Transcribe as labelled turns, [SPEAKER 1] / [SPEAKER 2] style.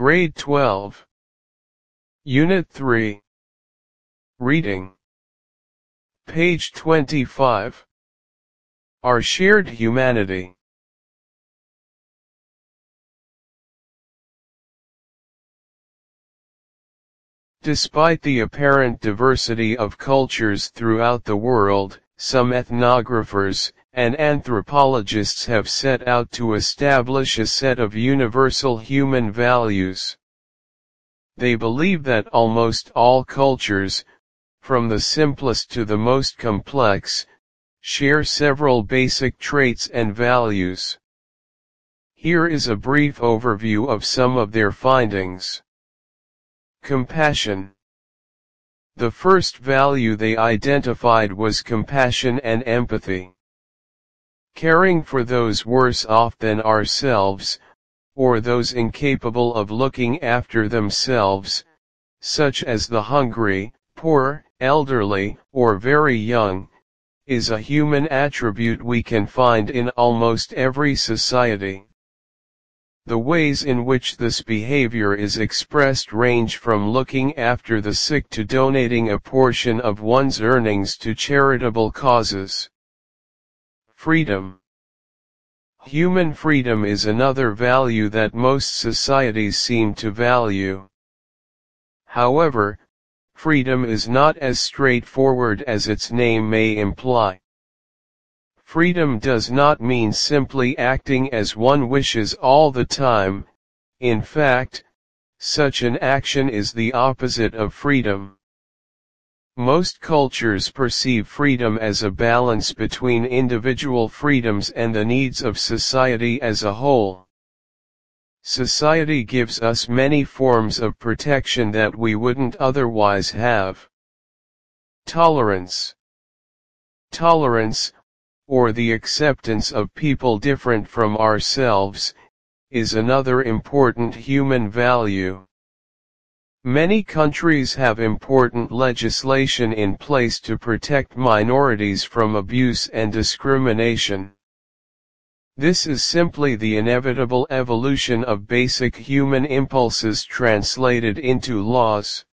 [SPEAKER 1] Grade 12. Unit 3. Reading. Page 25. Our shared humanity. Despite the apparent diversity of cultures throughout the world, some ethnographers and anthropologists have set out to establish a set of universal human values. They believe that almost all cultures, from the simplest to the most complex, share several basic traits and values. Here is a brief overview of some of their findings. Compassion. The first value they identified was compassion and empathy. Caring for those worse off than ourselves, or those incapable of looking after themselves, such as the hungry, poor, elderly, or very young, is a human attribute we can find in almost every society. The ways in which this behavior is expressed range from looking after the sick to donating a portion of one's earnings to charitable causes. Freedom. Human freedom is another value that most societies seem to value. However, freedom is not as straightforward as its name may imply. Freedom does not mean simply acting as one wishes all the time, in fact, such an action is the opposite of freedom. Most cultures perceive freedom as a balance between individual freedoms and the needs of society as a whole. Society gives us many forms of protection that we wouldn't otherwise have. Tolerance Tolerance, or the acceptance of people different from ourselves, is another important human value. Many countries have important legislation in place to protect minorities from abuse and discrimination. This is simply the inevitable evolution of basic human impulses translated into laws.